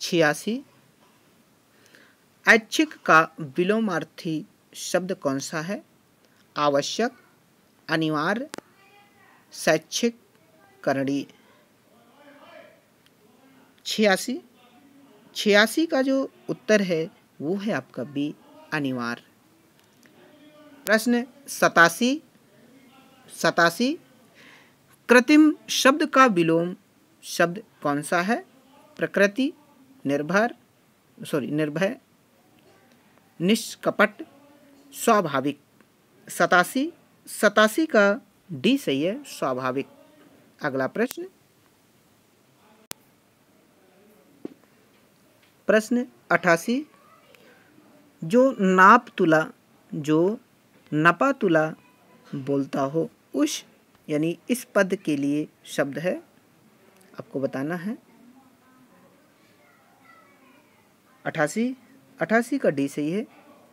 छियासी। ऐच्छिक का विलोमार्थी शब्द कौन सा है? आवश्यक, अनिवार्य, शैक्षिक करणीय छियासी छियासी का जो उत्तर है, वो है आपका बी, अनिवार्य। प्रश्न सतासी सतासी, कृत्रिम शब्द का विलोम शब्द कौन सा है? प्रकृति, निर्भर सॉरी निर्भय, निष्कपट, स्वाभाविक। सतासी सतासी का डी सही है, स्वाभाविक। अगला प्रश्न। प्रश्न अठासी। जो नाप तुला जो नपा तुला बोलता हो, उस, यानी इस पद के लिए शब्द है, आपको बताना है। अठासी अठासी का डी सही है,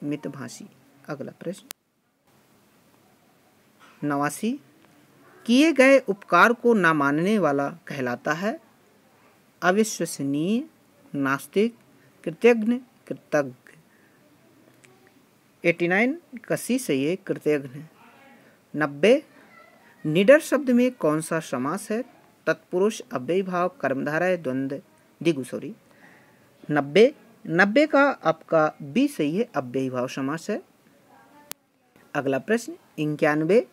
मितभाषी। अगला प्रश्न। नवासी, किए गए उपकार को न मानने वाला कहलाता है। अविश्वसनीय, नास्तिक, कृतज्ञ कृतज्ञ। एटी नाइन का सी है कृतज्ञ। नब्बे, निडर शब्द में कौन सा समास है? तत्पुरुष अव्यय भाव कर्मधारा द्वंद्व दिगु, सॉरी। नब्बे नब्बे का आपका बी सही है अव्यय भाव समास है। अगला प्रश्न, इक्यानवे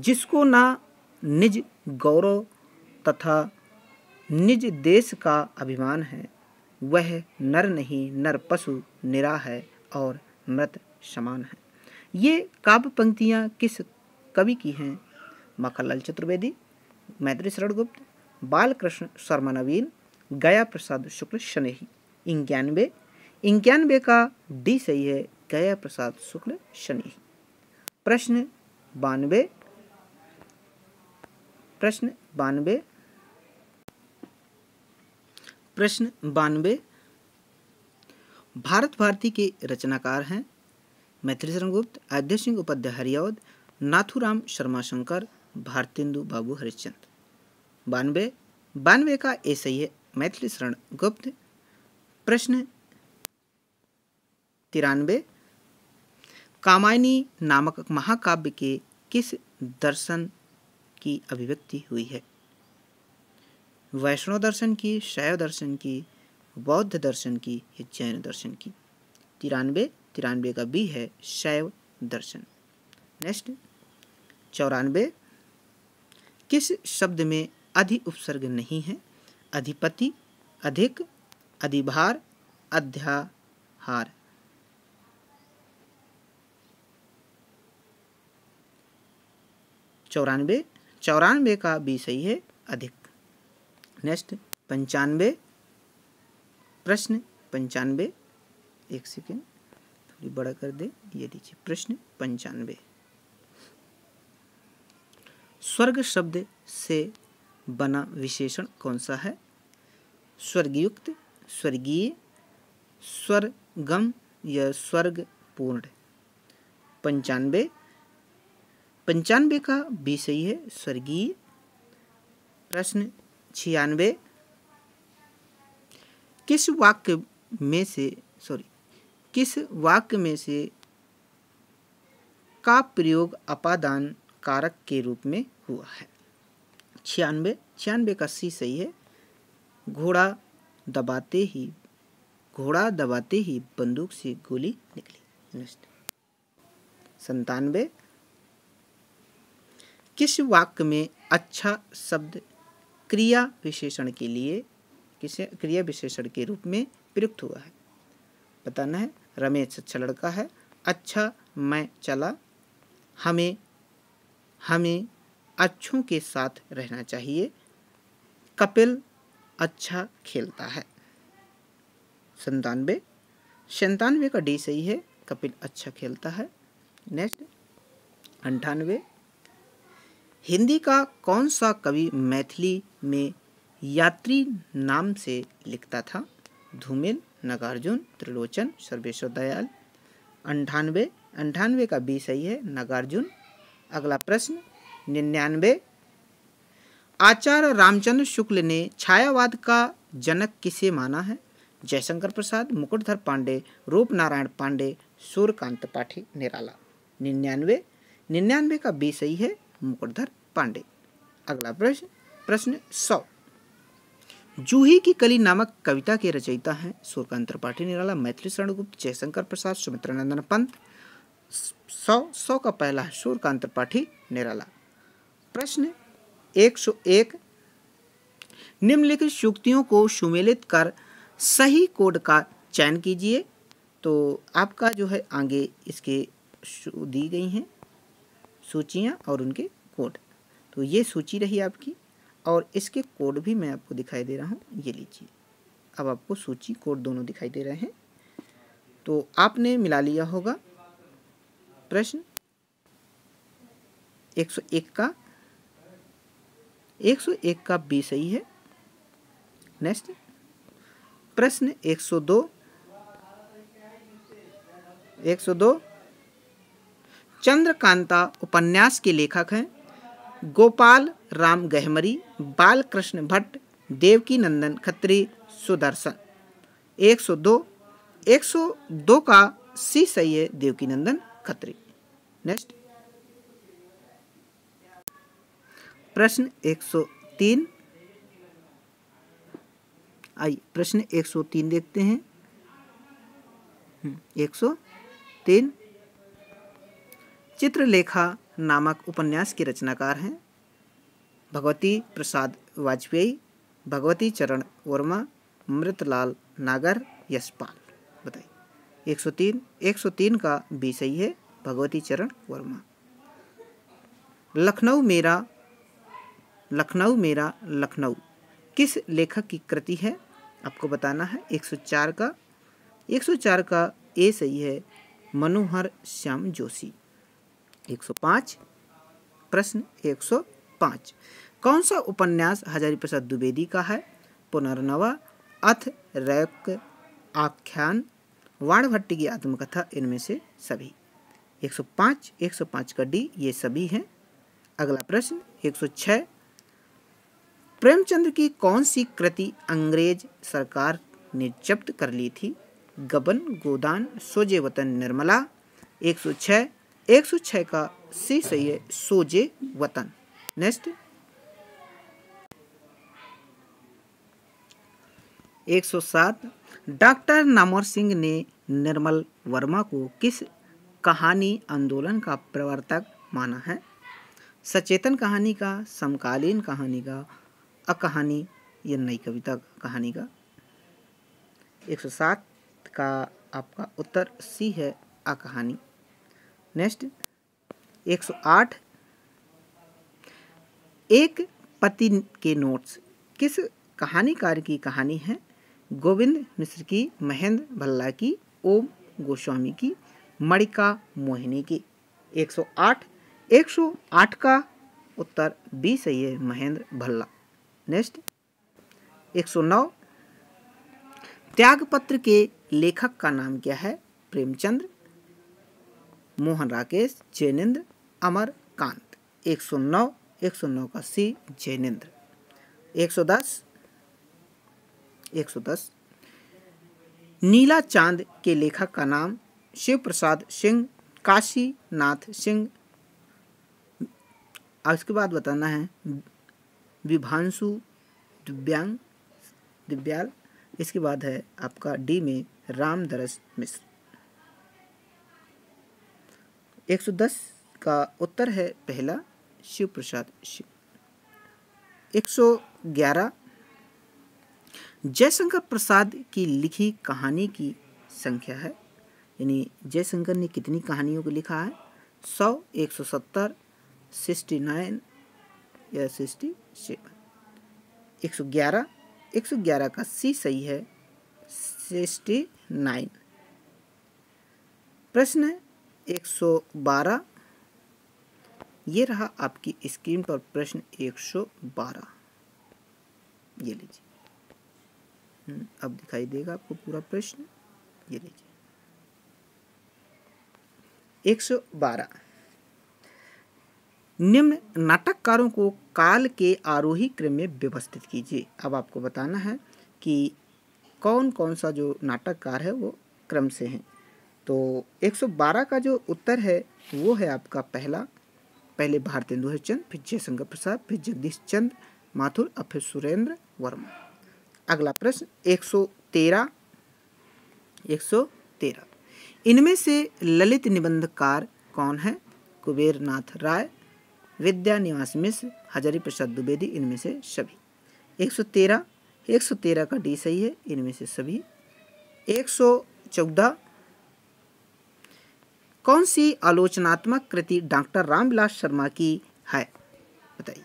जिसको ना निज गौरव तथा निज देश का अभिमान है, वह नर नहीं, नर पशु निरा है और मृत समान है। ये काव्य पंक्तियाँ किस कवि की हैं? मखनलाल चतुर्वेदी मैत्री शरण गुप्त, बालकृष्ण शर्मा नवीन, गया प्रसाद शुक्ल शनेही। इक्यानवे इक्यानवे का डी सही है गया प्रसाद शुक्ल शनि प्रश्न बानवे प्रश्न बानवे। प्रश्न बानवे। भारत भारती के रचनाकार हैं मैथिली शरण गुप्त आद्य सिंह उपाध्याय हरियावत नाथुराम शर्मा शंकर भारतेंदु बाबू हरिश्चंद। बानवे। बानवे का ए सही है मैथिली शरण गुप्त प्रश्न तिरानवे। कामायनी नामक महाकाव्य के किस दर्शन की अभिव्यक्ति हुई है। वैष्णव दर्शन की शैव दर्शन की, बौद्ध दर्शन की या जैन दर्शन की। तिरानवे तिरानवे का बी है शैव दर्शन। नेक्स्ट चौरानवे। किस शब्द में अधि उपसर्ग नहीं है? अधिपति, अधिक, अधिभार, अध्याहार। चौरानवे चौरानवे का बी सही है, अधिक। नेक्स्ट पंचानवे प्रश्न पंचानवे एक सेकेंड थोड़ी बड़ा कर दे, ये लीजिए प्रश्न पंचानवे स्वर्ग शब्द से बना विशेषण कौन सा है? स्वर्गयुक्त, स्वर्गीय, स्वर्गम या स्वर्ग पूर्ण पंचानवे पंचानवे का, बी सही है, स्वर्गीय, प्रश्न छियानवे किस वाक्य में से सॉरी किस वाक्य में से का प्रयोग अपादान कारक के रूप में हुआ है? छियानवे छियानवे का सी सही है। घोड़ा दबाते ही, घोड़ा दबाते ही बंदूक से गोली निकली। नेक्स्ट संतानवे किस वाक्य में अच्छा शब्द क्रिया विशेषण के लिए, किसे क्रिया विशेषण के रूप में प्रयुक्त हुआ है? बताना है, रमेश अच्छा लड़का है अच्छा मैं चला, हमें हमें अच्छों के साथ रहना चाहिए, कपिल अच्छा खेलता है। संतानवे संतानवे का डी सही है, कपिल अच्छा खेलता है। नेक्स्ट, अंठानवे हिंदी का कौन सा कवि मैथिली में यात्री नाम से लिखता था? धूमिल, नगार्जुन, त्रिलोचन, सर्वेश्वर दयाल। अंठानवे अंठानवे का बी सही है, नागार्जुन। अगला प्रश्न, निन्यानवे। आचार्य रामचंद्र शुक्ल ने छायावाद का जनक किसे माना है? जयशंकर प्रसाद, मुकुटधर पांडे रूप नारायण पांडे, सूर्यकांत पाठी, निराला। निन्यानवे निन्यानवे का बी सही है मुकुटधर पांडे। अगला प्रश्न प्रश्न सौ। जूही की कली नामक कविता के रचयिता हैं सूर्यकांत त्रिपाठी, निराला मैथिली, शरणगुप्त, जयशंकर प्रसाद, सुमित्रानंदन पंत। सौ सौ का पहला है सूर्यकांत त्रिपाठी, निराला। प्रश्न एक सौ एक। निम्नलिखित सूक्तियों को सुमेलित कर सही कोड का चयन कीजिए। तो आपका जो है आगे इसके दी गई हैं। सूचियाँ और उनके कोड। तो ये सूची रही आपकी और इसके कोड भी मैं आपको दिखाई दे रहा हूँ। ये लीजिए। अब आपको सूची, कोड दोनों दिखाई दे रहे हैं। तो आपने मिला लिया होगा प्रश्न 101 का। 101 का बी सही है। नेक्स्ट। प्रश्न 102 102 चंद्रकांता उपन्यास के लेखक हैं गोपाल राम गहमरी बालकृष्ण भट्ट देवकी नंदन खत्री सुदर्शन। 102 102 का सी सही है देवकी नंदन खत्री। नेक्स्ट प्रश्न 103 आइए प्रश्न 103 देखते हैं। 103 हम्म, चित्रलेखा नामक उपन्यास के रचनाकार हैं। भगवती प्रसाद वाजपेयी, भगवती चरण वर्मा, मृतलाल नागर, यशपाल। बताइए। 103 103 का बी सही है भगवती चरण वर्मा। लखनऊ मेरा लखनऊ मेरा लखनऊ। किस लेखक की कृति है? आपको बताना है। 104 का 104 का ए सही है मनोहर श्याम जोशी। 105 प्रश्न 105 कौन सा उपन्यास हजारी प्रसाद द्विवेदी का है? पुनर्नवा, अथ, रैक, आख्यान, वाणभट्टी की आत्मकथा, इनमें से सभी। 105 105 का डी, ये सभी हैं। अगला प्रश्न 106 प्रेमचंद्र की कौन सी कृति अंग्रेज़ सरकार ने जब्त कर ली थी? गबन, गोदान, सोजे वतन, निर्मला। 106 106 का सी सही है, सोजे वतन। नेक्स्ट। एक सौ सात, डॉक्टर नामवर सिंह ने निर्मल वर्मा को किस कहानी आंदोलन का प्रवर्तक माना है? सचेतन कहानी का, समकालीन कहानी का, अकहानी, या नई कविता कहानी का। 107 का आपका उत्तर सी है, अकहानी। नेक्स्ट 108 एक पति के नोट्स। किस कहानीकार की कहानी है? गोविंद मिश्र की, महेंद्र भल्ला की, ओम गोस्वामी की, मणिका मोहिनी की। 108 108 का उत्तर बी सही है महेंद्र भल्ला। नेक्स्ट 109 त्यागपत्र के लेखक का नाम क्या है? प्रेमचंद्र मोहन राकेश जैनेन्द्र अमर कांत। 109 109 का सी जैनेन्द्र 110 110 नीला चाँद के लेखक का नाम शिव प्रसाद सिंह काशी नाथ सिंह इसके बाद बताना है, विभांशु दिव्यांग, दिव्याल। इसके बाद है आपका डी में रामदरस मिश्र। 110 का उत्तर है पहला शिव। प्रसाद शिव 111 जयशंकर प्रसाद की लिखी कहानी की संख्या है। यानी जयशंकर ने कितनी कहानियों को लिखा है? सौ, एक सौ सत्तर, सिक्सटी नाइन या सिक्सटी सेवन। एक सौ ग्यारह, एक सौ ग्यारह का सी सही है, सिक्सटी नाइन। प्रश्न एक सौ बारह। ये रहा आपकी स्क्रीन पर प्रश्न एक सौ बारह। ये लीजिए। हम्म, अब दिखाई देगा आपको पूरा प्रश्न। ये लीजिए। एक सौ बारह। निम्न नाटककारों को काल के आरोही क्रम में व्यवस्थित कीजिए। अब आपको बताना है कि कौन कौन सा जो नाटककार है वो क्रम से हैं। तो 112 का जो उत्तर है, वो है आपका पहला। पहले भारतेंदु हरिचंद फिर जयशंकर प्रसाद, फिर जगदीश चंद्र माथुर और फिर सुरेंद्र वर्मा। अगला प्रश्न 113 113 इनमें से ललित निबंधकार कौन है? कुबेर नाथ राय, विद्या निवास मिश्र, हजारी प्रसाद द्विवेदी, इनमें से सभी। 113 113 का डी सही है, इनमें से सभी। 114 कौन सी आलोचनात्मक कृति डॉक्टर रामविलास शर्मा की है? बताइए।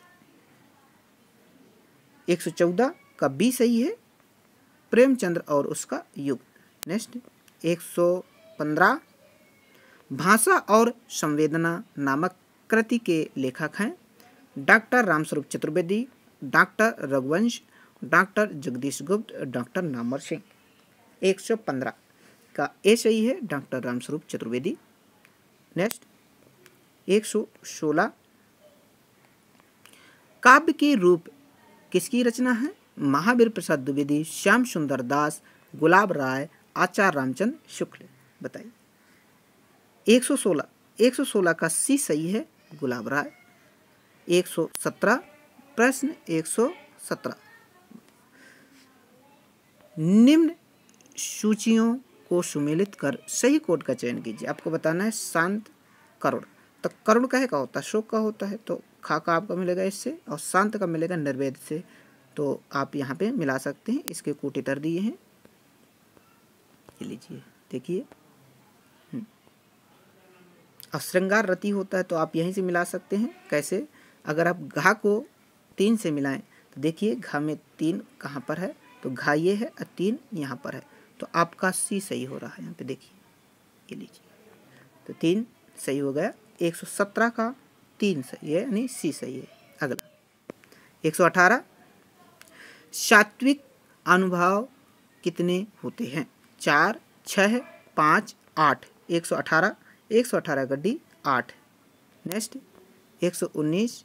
114 का बी सही है। प्रेमचंद्र और उसका युग। नेक्स्ट 115 भाषा और संवेदना नामक कृति के लेखक हैं doctor Ramswaroop Chaturvedi, doctor Raghuvansh, doctor Jagdish Gupt, doctor Namwar Singh. 115 का ए सही है डॉक्टर रामस्वरूप चतुर्वेदी। नेक्स्ट 116 काव्य के रूप किसकी रचना है? महावीर प्रसाद द्विवेदी, श्याम सुंदर दास, गुलाब राय आचार्य रामचंद्र शुक्ल। बताइए। 116 116 का सी सही है, गुलाब राय। 117 प्रश्न 117 निम्न सूचियों को सुमेलित कर सही कोड का चयन कीजिए। आपको बताना है शांत करुण। तो करुण का है, का होता है, शोक का होता है तो खा का आपका मिलेगा इससे और शांत का मिलेगा निर्वेद से। तो आप यहाँ पे मिला सकते हैं, इसके कोटितर दिए हैं। ये लीजिए, देखिए। हम्म। और श्रृंगार रति होता है तो आप यहीं से मिला सकते हैं। कैसे? अगर आप घा को तीन से मिलाएँ तो देखिए, घा में तीन कहाँ पर है? तो घा ये है और तीन यहाँ पर है। तो आपका सी सही हो रहा है। यहाँ पे देखिए, ये लीजिए। तो तीन सही हो गया। 117 का तीन सही है, यानी सी सही है। अगला 118 सात्विक अनुभव कितने होते हैं? चार छः पाँच, आठ। एक सौ अठारह, एक सौ अठारह गड्डी आठ। नेक्स्ट एक सौ उन्नीस।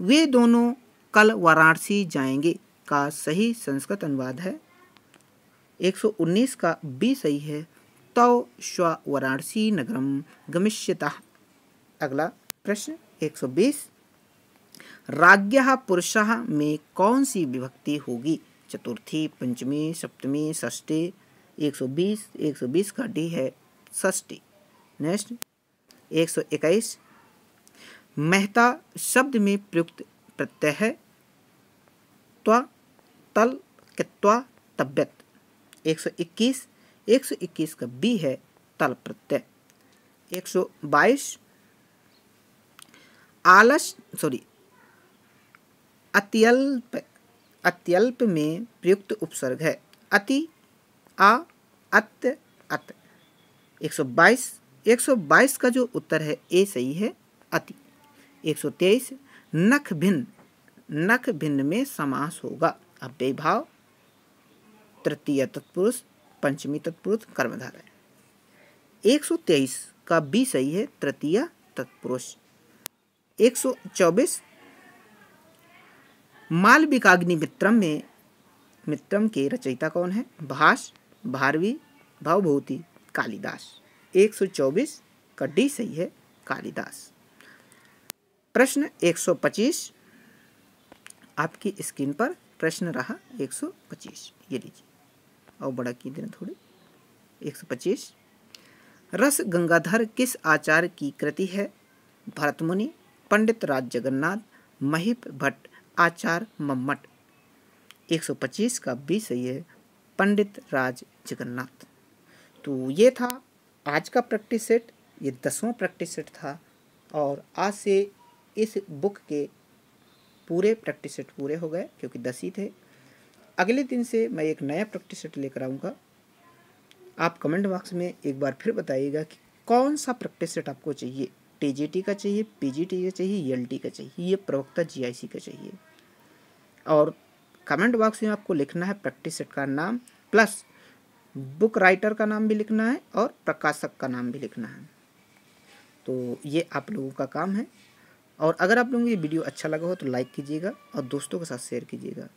वे दोनों कल वाराणसी जाएँगे। का सही संस्कृत अनुवाद है 119 का बी सही है। तौ स्व वाराणसी नगरम गमिष्यता। अगला प्रश्न 120 राज्ञ पुरुषः में कौन सी विभक्ति होगी? चतुर्थी, पंचमी, सप्तमी, षष्ठी। 120 120 का डी है षष्ठी। नेक्स्ट 121 मेहता शब्द में प्रयुक्त प्रत्यय है। त्वा, तल, कित्वा, तब्यत। 121 121 का बी है तल प्रत्यय। 122 आलस सॉरी अत्यल्प अत्यल्प में प्रयुक्त उपसर्ग है। अति, आ अत्य अत। 122 122 का जो उत्तर है, ए सही है, अति। 123 नख भिन्न नख भिन्न में समास होगा। अब बेभाव तृतीय तत्पुरुष, पंचमी तत्पुरुष, कर्मधारय। एक सौ तेईस का बी सही है, तृतीय तत्पुरुष। एक सौ चौबीस मालविकाग्नि मित्रम में, मित्रम के रचयिता कौन है? भाष, भारवी, भावभूति, कालिदास। 124 का डी सही है, कालिदास। प्रश्न 125 आपकी स्क्रीन पर प्रश्न रहा 125 ये लीजिए। और बड़ा की देना थोड़ी। 125 रस गंगाधर किस आचार्य की कृति है? भरत मुनि, पंडित राज जगन्नाथ, महिप भट्ट आचार्य मम्मट। 125 का बी सही है पंडित राज जगन्नाथ। तो ये था आज का प्रैक्टिस सेट, ये दसवां प्रैक्टिस सेट था और आज से इस बुक के पूरे प्रैक्टिस सेट पूरे हो गए, क्योंकि दस ही थे। अगले दिन से मैं एक नया प्रैक्टिस सेट लेकर आऊँगा। आप कमेंट बॉक्स में एक बार फिर बताइएगा कि कौन सा प्रैक्टिस सेट आपको चाहिए? टीजीटी का चाहिए पीजीटी का चाहिए एलटी का चाहिए, ये प्रवक्ता जीआईसी का चाहिए। और कमेंट बॉक्स में आपको लिखना है प्रैक्टिस सेट का नाम, प्लस बुक राइटर का नाम भी लिखना है और प्रकाशक का नाम भी लिखना है। तो ये आप लोगों का काम है। और अगर आप लोगों को ये वीडियो अच्छा लगा हो तो लाइक कीजिएगा और दोस्तों के साथ शेयर कीजिएगा।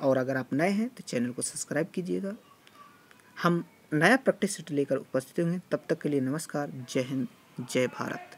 और अगर आप नए हैं तो चैनल को सब्सक्राइब कीजिएगा। हम नया प्रैक्टिस सेट लेकर उपस्थित होंगे। तब तक के लिए नमस्कार। जय हिंद, जय भारत।